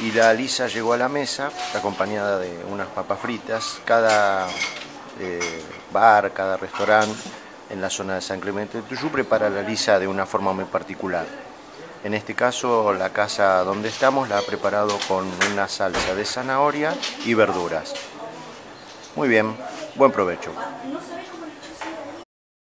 y la lisa llegó a la mesa acompañada de unas papas fritas. Cada eh, bar, cada restaurante en la zona de San Clemente de Tuyú prepara la lisa de una forma muy particular. En este caso la casa donde estamos la ha preparado con una salsa de zanahoria y verduras. Muy bien, buen provecho.